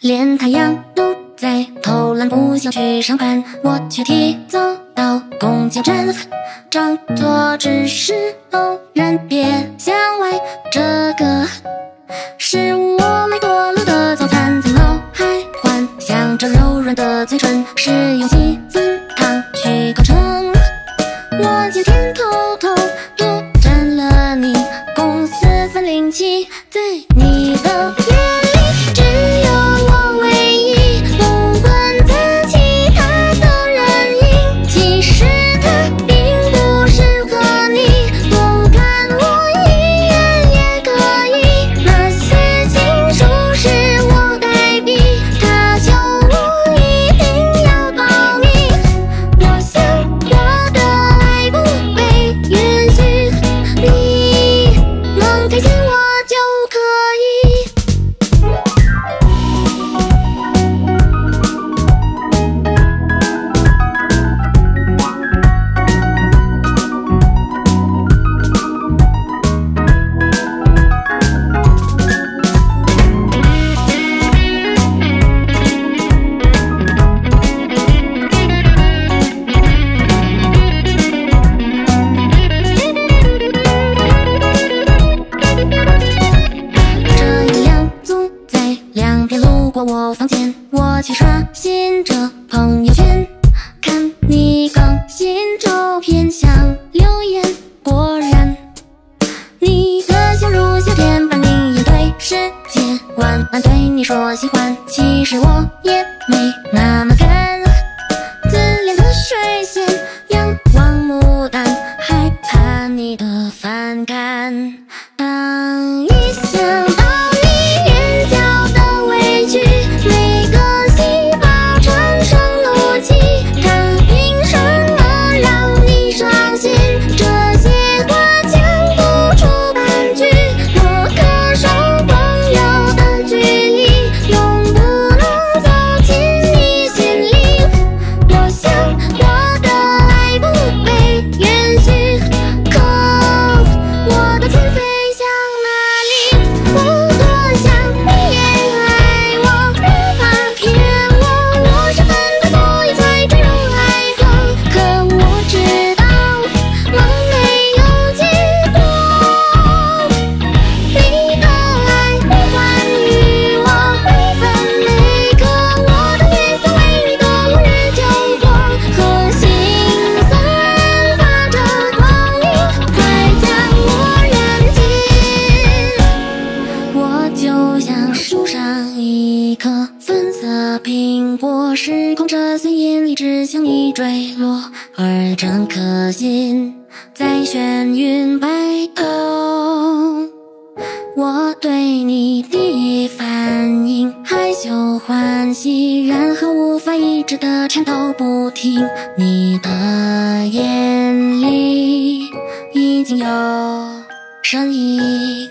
连太阳都在偷懒，不想去上班，我却提早到公交站，装作只是偶然，别想歪。这个是我买多了的早餐，在脑海幻想着柔软的嘴唇，是用几分糖去构成。我今天偷偷独占了你公司分零七，去刷新着朋友圈，看你更新照片，想留言，果然你的笑如夏天般明艳，对世界晚安，对你说喜欢，其实我也没那么干，自恋的水仙，仰望牡丹，害怕你的反感。当一想时空这碎引力只向你坠落，而整颗心在眩晕摆动。我对你第一反应害羞欢喜，然后无法抑制的颤抖不停。你的眼里已经有声音。